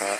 Uh,